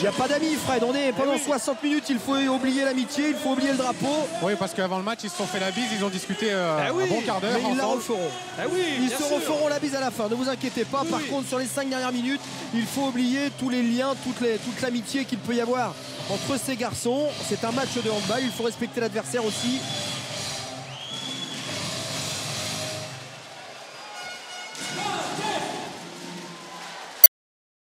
Il n'y a pas d'amis, Fred. On est pendant eh 60 minutes. Il faut oublier l'amitié, il faut oublier le drapeau. Oui, parce qu'avant le match, ils se sont fait la bise. Ils ont discuté euh, eh un bon quart d'heure. Ils la referont. Eh ils se referont la bise à la fin. Ne vous inquiétez pas. Par contre, sur les 5 dernières minutes, il faut oublier tous les liens, toutes les, toute l'amitié qu'il peut y avoir entre ces garçons. C'est un match de handball. Il faut respecter l'adversaire aussi. Oh